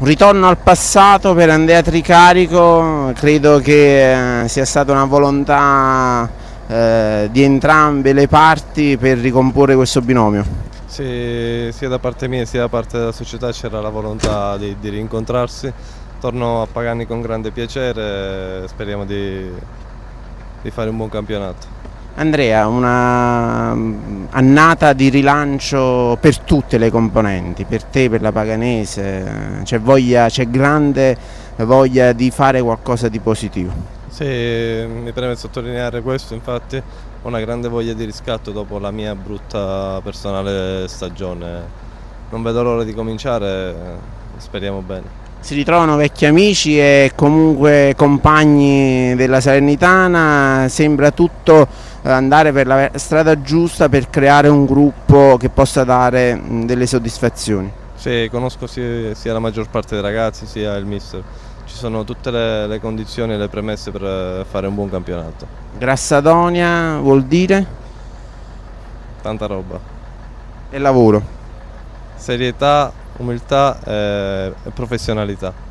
Un ritorno al passato per Andrea Tricarico, credo che eh, sia stata una volontà eh, di entrambe le parti per ricomporre questo binomio. Sì, sia da parte mia sia da parte della società c'era la volontà di, di rincontrarsi. Torno a Pagani con grande piacere, speriamo di, di fare un buon campionato. Andrea, una mm, annata di rilancio per tutte le componenti, per te, per la Paganese, c'è, voglia, c'è grande voglia di fare qualcosa di positivo. Sì, mi preme sottolineare questo, infatti ho una grande voglia di riscatto dopo la mia brutta personale stagione. Non vedo l'ora di cominciare, speriamo bene si ritrovano vecchi amici e comunque compagni della Salernitana, sembra tutto eh, andare per la strada giusta per creare un gruppo che possa dare delle soddisfazioni. Sì, conosco sia, sia, la maggior parte dei ragazzi sia il mister, ci sono tutte le, le condizioni e le premesse per eh, fare un buon campionato. Grassadonia vuol dire? Tanta roba. E lavoro? Serietà, umiltà e professionalità.